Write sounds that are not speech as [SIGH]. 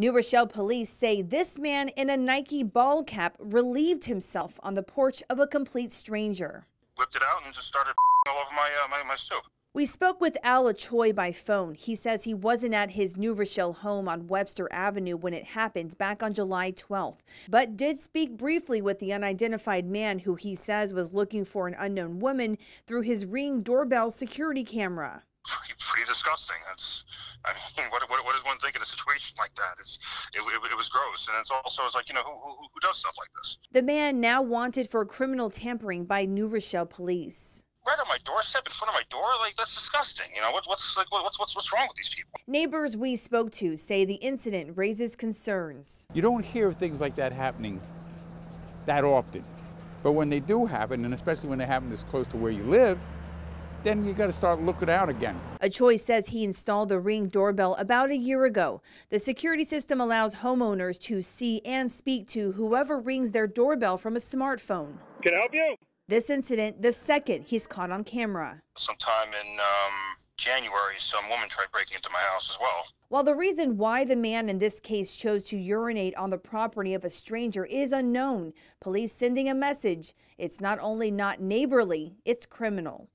New Rochelle police say this man in a Nike ball cap relieved himself on the porch of a complete stranger. Whipped it out and just started [LAUGHS] all over my, uh, my, my stoop. We spoke with Al Choi by phone. He says he wasn't at his New Rochelle home on Webster Avenue when it happened back on July 12th, but did speak briefly with the unidentified man who he says was looking for an unknown woman through his Ring doorbell security camera. Pretty, pretty disgusting. It's, I mean, [LAUGHS] what, what, what does one think in a situation like that? It's, it, it, it was gross, and it's also it's like you know who, who who does stuff like this? The man now wanted for criminal tampering by New Rochelle police. Right on my doorstep in front of my door? Like that's disgusting. You know what, what's like what's what's what's wrong with these people? Neighbors we spoke to say the incident raises concerns. You don't hear things like that happening that often. But when they do happen and especially when they happen this close to where you live then you got to start looking out again. Al Choi says he installed the Ring doorbell about a year ago. The security system allows homeowners to see and speak to whoever rings their doorbell from a smartphone. Can I help you? This incident, the second he's caught on camera. Sometime in um, January, some woman tried breaking into my house as well. While the reason why the man in this case chose to urinate on the property of a stranger is unknown, police sending a message it's not only not neighborly, it's criminal.